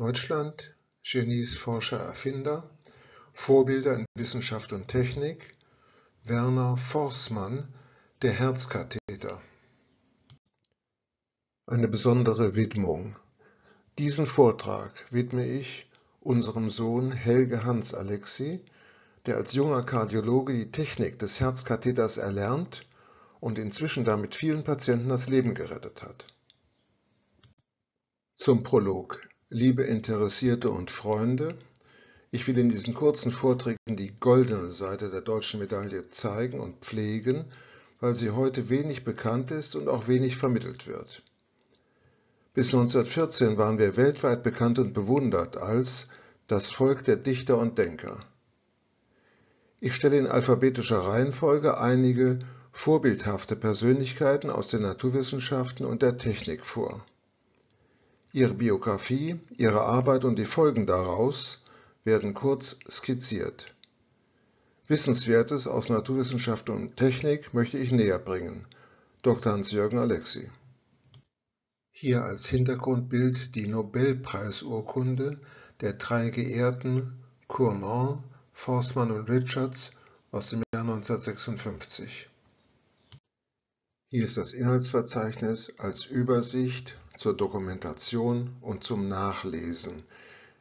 Deutschland, Genies, Forscher, Erfinder, Vorbilder in Wissenschaft und Technik, Werner Forßmann, der Herzkatheter. Eine besondere Widmung. Diesen Vortrag widme ich unserem Sohn Helge Hans Alexi, der als junger Kardiologe die Technik des Herzkatheters erlernt und inzwischen damit vielen Patienten das Leben gerettet hat. Zum Prolog. Liebe Interessierte und Freunde, ich will in diesen kurzen Vorträgen die goldene Seite der deutschen Medaille zeigen und pflegen, weil sie heute wenig bekannt ist und auch wenig vermittelt wird. Bis 1914 waren wir weltweit bekannt und bewundert als das Volk der Dichter und Denker. Ich stelle in alphabetischer Reihenfolge einige vorbildhafte Persönlichkeiten aus den Naturwissenschaften und der Technik vor. Ihre Biografie, ihre Arbeit und die Folgen daraus werden kurz skizziert. Wissenswertes aus Naturwissenschaft und Technik möchte ich näher bringen. Dr. Hans-Jürgen Alexi. Hier als Hintergrundbild die Nobelpreisurkunde der drei Geehrten Cournot, Forstmann und Richards aus dem Jahr 1956. Hier ist das Inhaltsverzeichnis als Übersicht zur Dokumentation und zum Nachlesen.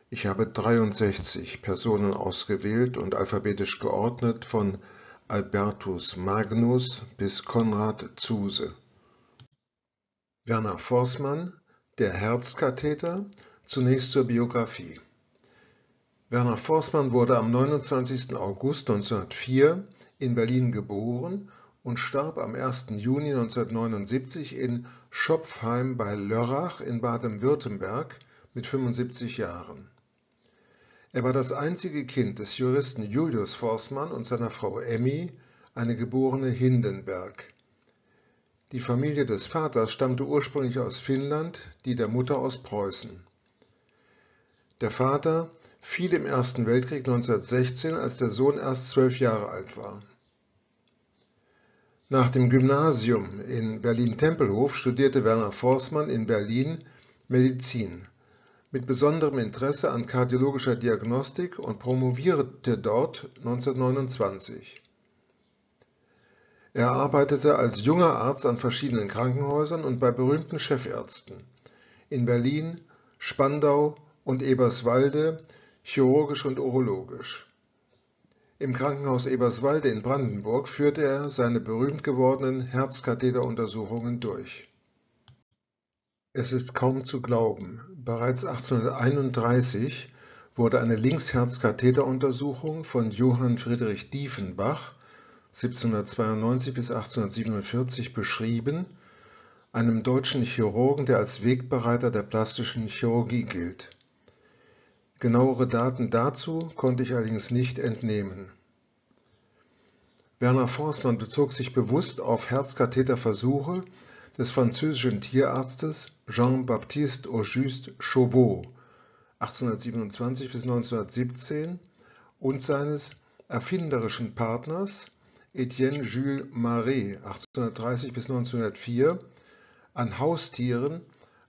Ich habe 63 Personen ausgewählt und alphabetisch geordnet von Albertus Magnus bis Konrad Zuse. Werner Forßmann, der Herzkatheter, zunächst zur Biografie. Werner Forßmann wurde am 29. August 1904 in Berlin geboren und starb am 1. Juni 1979 in Schopfheim bei Lörrach in Baden-Württemberg mit 75 Jahren. Er war das einzige Kind des Juristen Julius Forßmann und seiner Frau Emmy, eine geborene Hindenberg. Die Familie des Vaters stammte ursprünglich aus Finnland, die der Mutter aus Preußen. Der Vater fiel im Ersten Weltkrieg 1916, als der Sohn erst zwölf Jahre alt war. Nach dem Gymnasium in Berlin-Tempelhof studierte Werner Forßmann in Berlin Medizin mit besonderem Interesse an kardiologischer Diagnostik und promovierte dort 1929. Er arbeitete als junger Arzt an verschiedenen Krankenhäusern und bei berühmten Chefärzten in Berlin, Spandau und Eberswalde chirurgisch und urologisch. Im Krankenhaus Eberswalde in Brandenburg führte er seine berühmt gewordenen Herzkatheteruntersuchungen durch. Es ist kaum zu glauben, bereits 1831 wurde eine Linksherzkatheteruntersuchung von Johann Friedrich Diefenbach 1792 bis 1847 beschrieben, einem deutschen Chirurgen, der als Wegbereiter der plastischen Chirurgie gilt Genauere Daten dazu konnte ich allerdings nicht entnehmen. Werner Forßmann bezog sich bewusst auf Herzkatheterversuche des französischen Tierarztes Jean-Baptiste Auguste Chauveau 1827 bis 1917 und seines erfinderischen Partners Etienne Jules Maré 1830 bis 1904 an Haustieren,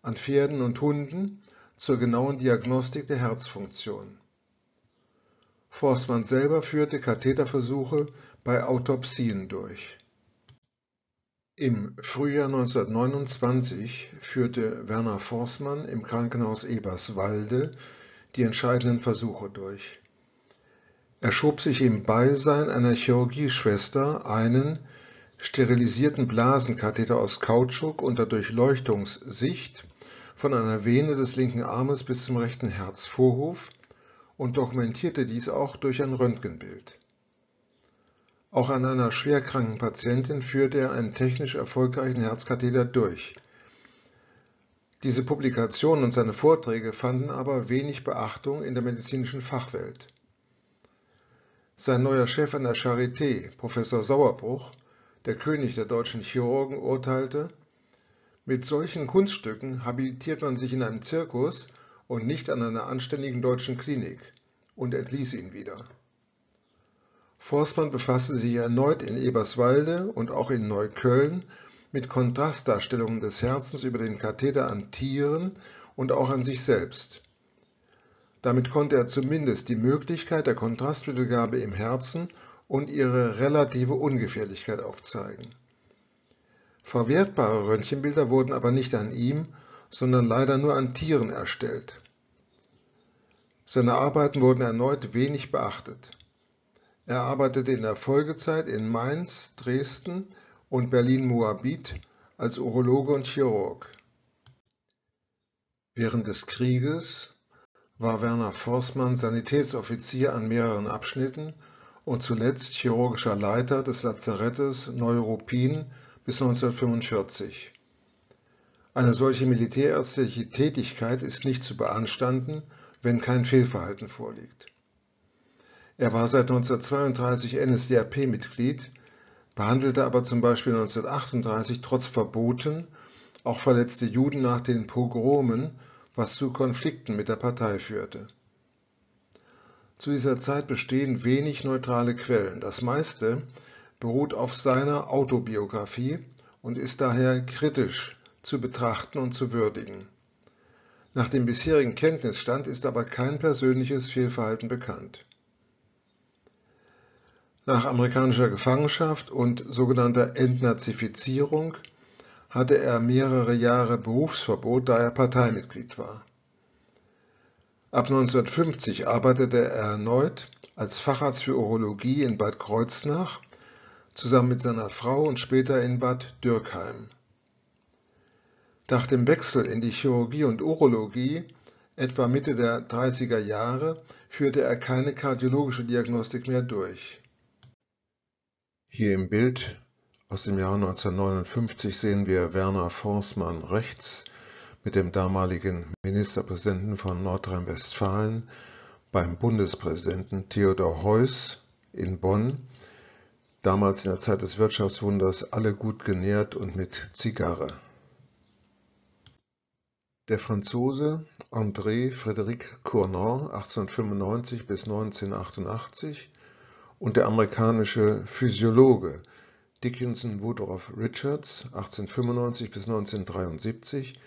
an Pferden und Hunden zur genauen Diagnostik der Herzfunktion. Forßmann selber führte Katheterversuche bei Autopsien durch. Im Frühjahr 1929 führte Werner Forßmann im Krankenhaus Eberswalde die entscheidenden Versuche durch. Er schob sich im Beisein einer Chirurgieschwester einen sterilisierten Blasenkatheter aus Kautschuk unter Durchleuchtungssicht von einer Vene des linken Armes bis zum rechten Herzvorhof und dokumentierte dies auch durch ein Röntgenbild. Auch an einer schwerkranken Patientin führte er einen technisch erfolgreichen Herzkatheter durch. Diese Publikation und seine Vorträge fanden aber wenig Beachtung in der medizinischen Fachwelt. Sein neuer Chef an der Charité, Professor Sauerbruch, der König der deutschen Chirurgen, urteilte, mit solchen Kunststücken habilitiert man sich in einem Zirkus und nicht an einer anständigen deutschen Klinik und entließ ihn wieder. Forstmann befasste sich erneut in Eberswalde und auch in Neukölln mit Kontrastdarstellungen des Herzens über den Katheter an Tieren und auch an sich selbst. Damit konnte er zumindest die Möglichkeit der Kontrastmittelgabe im Herzen und ihre relative Ungefährlichkeit aufzeigen. Verwertbare Röntgenbilder wurden aber nicht an ihm, sondern leider nur an Tieren erstellt. Seine Arbeiten wurden erneut wenig beachtet. Er arbeitete in der Folgezeit in Mainz, Dresden und Berlin-Moabit als Urologe und Chirurg. Während des Krieges war Werner Forßmann Sanitätsoffizier an mehreren Abschnitten und zuletzt chirurgischer Leiter des Lazarettes Neuruppin bis 1945. Eine solche militärärztliche Tätigkeit ist nicht zu beanstanden, wenn kein Fehlverhalten vorliegt. Er war seit 1932 NSDAP-Mitglied, behandelte aber zum Beispiel 1938 trotz Verboten auch verletzte Juden nach den Pogromen, was zu Konflikten mit der Partei führte. Zu dieser Zeit bestehen wenig neutrale Quellen. Das meiste beruht auf seiner Autobiografie und ist daher kritisch zu betrachten und zu würdigen. Nach dem bisherigen Kenntnisstand ist aber kein persönliches Fehlverhalten bekannt. Nach amerikanischer Gefangenschaft und sogenannter Entnazifizierung hatte er mehrere Jahre Berufsverbot, da er Parteimitglied war. Ab 1950 arbeitete er erneut als Facharzt für Urologie in Bad Kreuznach zusammen mit seiner Frau und später in Bad Dürkheim. Nach dem Wechsel in die Chirurgie und Urologie, etwa Mitte der 30er Jahre, führte er keine kardiologische Diagnostik mehr durch. Hier im Bild aus dem Jahr 1959 sehen wir Werner Forßmann rechts mit dem damaligen Ministerpräsidenten von Nordrhein-Westfalen beim Bundespräsidenten Theodor Heuss in Bonn, damals in der Zeit des Wirtschaftswunders alle gut genährt und mit Zigarre. Der Franzose André Frédéric Cournant (1895 bis 1988) und der amerikanische Physiologe Dickinson Woodrow Richards (1895 bis 1973)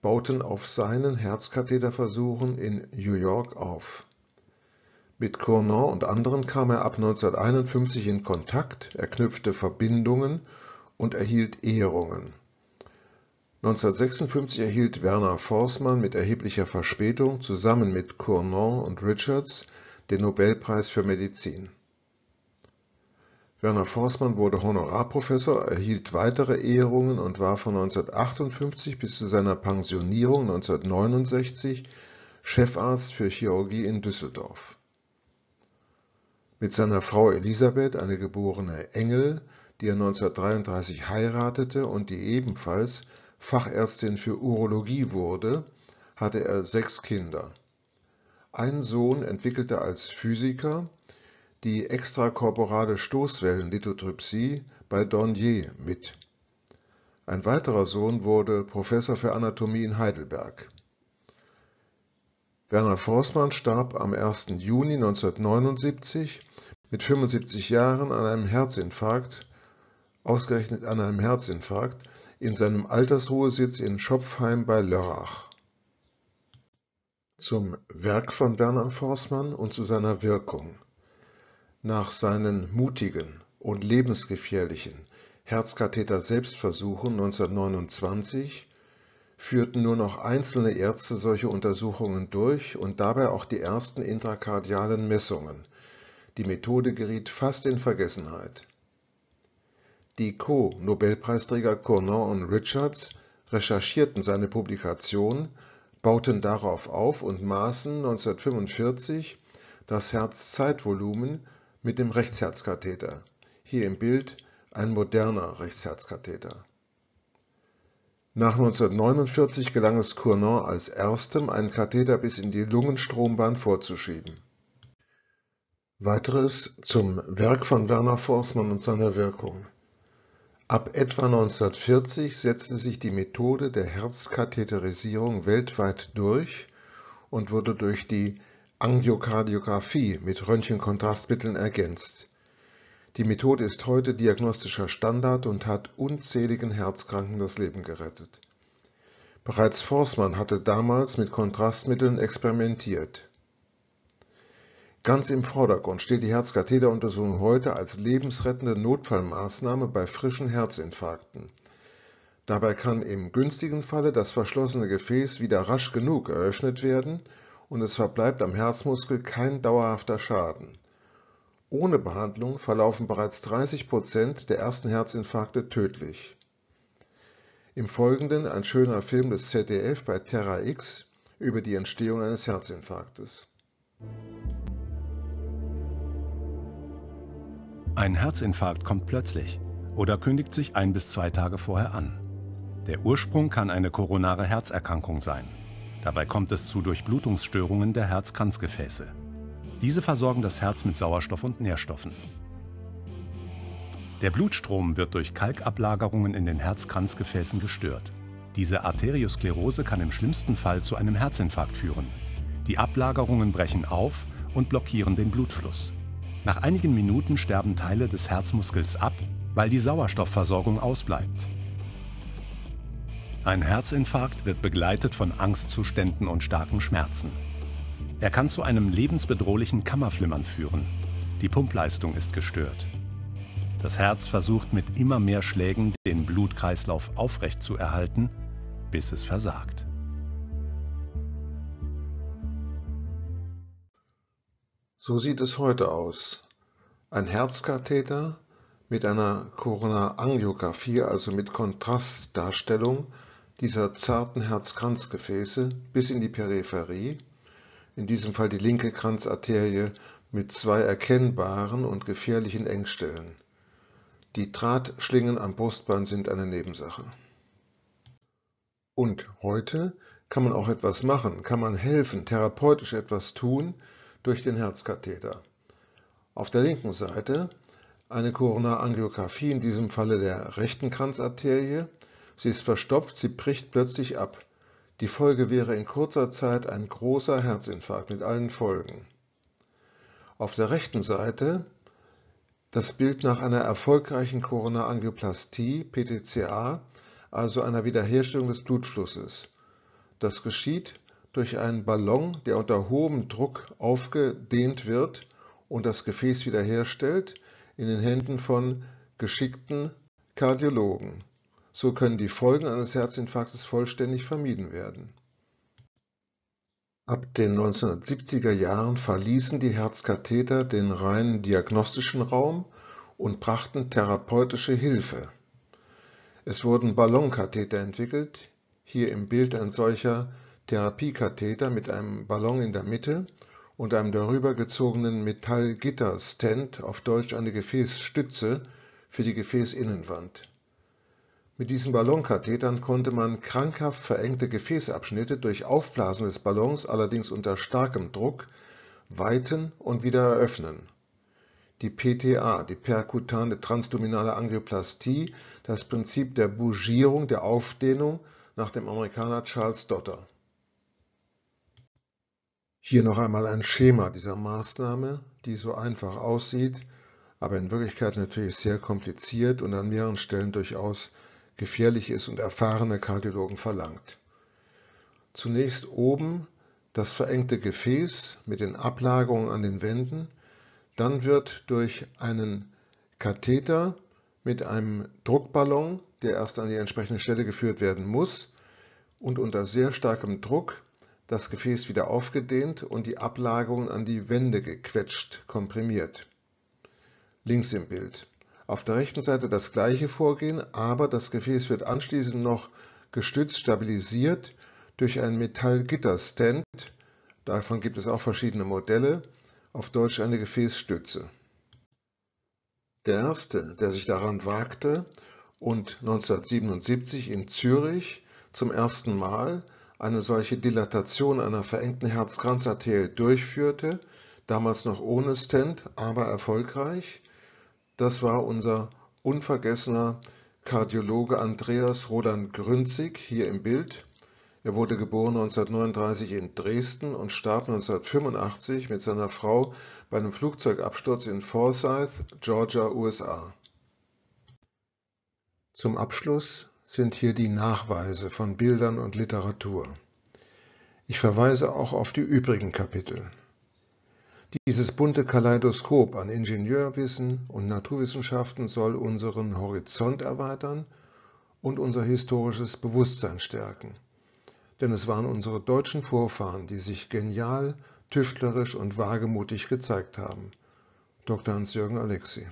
bauten auf seinen Herzkatheterversuchen in New York auf. Mit Cournant und anderen kam er ab 1951 in Kontakt, er knüpfte Verbindungen und erhielt Ehrungen 1956 erhielt Werner Forßmann mit erheblicher Verspätung zusammen mit Cournant und Richards den Nobelpreis für Medizin. Werner Forßmann wurde Honorarprofessor, erhielt weitere Ehrungen und war von 1958 bis zu seiner Pensionierung 1969 Chefarzt für Chirurgie in Düsseldorf. Mit seiner Frau Elisabeth, eine geborene Engel, die er 1933 heiratete und die ebenfalls Fachärztin für Urologie wurde, hatte er sechs Kinder. Ein Sohn entwickelte als Physiker die extrakorporale Stoßwellenlithotrypsie bei Dornier mit. Ein weiterer Sohn wurde Professor für Anatomie in Heidelberg. Werner Forßmann starb am 1. Juni 1979 mit 75 Jahren an einem Herzinfarkt, ausgerechnet an einem Herzinfarkt, in seinem Altersruhesitz in Schopfheim bei Lörrach. Zum Werk von Werner Forßmann und zu seiner Wirkung. Nach seinen mutigen und lebensgefährlichen Herzkatheter-Selbstversuchen 1929 führten nur noch einzelne Ärzte solche Untersuchungen durch und dabei auch die ersten intrakardialen Messungen. Die Methode geriet fast in Vergessenheit. Die Co-Nobelpreisträger Cournant und Richards recherchierten seine Publikation, bauten darauf auf und maßen 1945 das Herzzeitvolumen mit dem Rechtsherzkatheter, hier im Bild ein moderner Rechtsherzkatheter. Nach 1949 gelang es Cournant als erstem, einen Katheter bis in die Lungenstrombahn vorzuschieben. Weiteres zum Werk von Werner Forßmann und seiner Wirkung Ab etwa 1940 setzte sich die Methode der Herzkatheterisierung weltweit durch und wurde durch die Angiokardiographie mit Röntgenkontrastmitteln ergänzt. Die Methode ist heute diagnostischer Standard und hat unzähligen Herzkranken das Leben gerettet. Bereits Forßmann hatte damals mit Kontrastmitteln experimentiert Ganz im Vordergrund steht die Herzkatheteruntersuchung heute als lebensrettende Notfallmaßnahme bei frischen Herzinfarkten. Dabei kann im günstigen Falle das verschlossene Gefäß wieder rasch genug eröffnet werden und es verbleibt am Herzmuskel kein dauerhafter Schaden. Ohne Behandlung verlaufen bereits 30 Prozent der ersten Herzinfarkte tödlich. Im Folgenden ein schöner Film des ZDF bei Terra X über die Entstehung eines Herzinfarktes. Ein Herzinfarkt kommt plötzlich oder kündigt sich ein bis zwei Tage vorher an. Der Ursprung kann eine koronare Herzerkrankung sein. Dabei kommt es zu Durchblutungsstörungen der Herzkranzgefäße. Diese versorgen das Herz mit Sauerstoff und Nährstoffen. Der Blutstrom wird durch Kalkablagerungen in den Herzkranzgefäßen gestört. Diese Arteriosklerose kann im schlimmsten Fall zu einem Herzinfarkt führen. Die Ablagerungen brechen auf und blockieren den Blutfluss. Nach einigen Minuten sterben Teile des Herzmuskels ab, weil die Sauerstoffversorgung ausbleibt. Ein Herzinfarkt wird begleitet von Angstzuständen und starken Schmerzen. Er kann zu einem lebensbedrohlichen Kammerflimmern führen. Die Pumpleistung ist gestört. Das Herz versucht mit immer mehr Schlägen den Blutkreislauf aufrechtzuerhalten, bis es versagt. So sieht es heute aus. Ein Herzkatheter mit einer Koronarangiographie, also mit Kontrastdarstellung dieser zarten Herzkranzgefäße bis in die Peripherie, in diesem Fall die linke Kranzarterie mit zwei erkennbaren und gefährlichen Engstellen. Die Drahtschlingen am Brustbein sind eine Nebensache. Und heute kann man auch etwas machen, kann man helfen, therapeutisch etwas tun, durch den Herzkatheter. Auf der linken Seite eine Koronarangiographie, in diesem Falle der rechten Kranzarterie. Sie ist verstopft, sie bricht plötzlich ab. Die Folge wäre in kurzer Zeit ein großer Herzinfarkt mit allen Folgen. Auf der rechten Seite das Bild nach einer erfolgreichen Koronarangioplastie, PTCA, also einer Wiederherstellung des Blutflusses. Das geschieht durch einen Ballon, der unter hohem Druck aufgedehnt wird und das Gefäß wiederherstellt, in den Händen von geschickten Kardiologen. So können die Folgen eines Herzinfarktes vollständig vermieden werden. Ab den 1970er Jahren verließen die Herzkatheter den reinen diagnostischen Raum und brachten therapeutische Hilfe. Es wurden Ballonkatheter entwickelt, hier im Bild ein solcher Therapiekatheter mit einem Ballon in der Mitte und einem darüber gezogenen Metallgitter-Stent, auf Deutsch eine Gefäßstütze für die Gefäßinnenwand. Mit diesen Ballonkathetern konnte man krankhaft verengte Gefäßabschnitte durch Aufblasen des Ballons, allerdings unter starkem Druck, weiten und wieder eröffnen. Die PTA, die perkutane transdominale Angioplastie, das Prinzip der Bougierung, der Aufdehnung nach dem Amerikaner Charles Dotter. Hier noch einmal ein Schema dieser Maßnahme, die so einfach aussieht, aber in Wirklichkeit natürlich sehr kompliziert und an mehreren Stellen durchaus gefährlich ist und erfahrene Kardiologen verlangt. Zunächst oben das verengte Gefäß mit den Ablagerungen an den Wänden, dann wird durch einen Katheter mit einem Druckballon, der erst an die entsprechende Stelle geführt werden muss, und unter sehr starkem Druck das Gefäß wieder aufgedehnt und die Ablagerungen an die Wände gequetscht, komprimiert. Links im Bild. Auf der rechten Seite das gleiche Vorgehen, aber das Gefäß wird anschließend noch gestützt, stabilisiert durch ein Metallgitterstand. Davon gibt es auch verschiedene Modelle, auf Deutsch eine Gefäßstütze. Der erste, der sich daran wagte und 1977 in Zürich zum ersten Mal eine solche Dilatation einer verengten Herzkranzarterie durchführte, damals noch ohne Stent, aber erfolgreich. Das war unser unvergessener Kardiologe Andreas Roland Grünzig hier im Bild. Er wurde geboren 1939 in Dresden und starb 1985 mit seiner Frau bei einem Flugzeugabsturz in Forsyth, Georgia, USA. Zum Abschluss sind hier die Nachweise von Bildern und Literatur. Ich verweise auch auf die übrigen Kapitel. Dieses bunte Kaleidoskop an Ingenieurwissen und Naturwissenschaften soll unseren Horizont erweitern und unser historisches Bewusstsein stärken. Denn es waren unsere deutschen Vorfahren, die sich genial, tüftlerisch und wagemutig gezeigt haben. Dr. Hans-Jürgen Alexi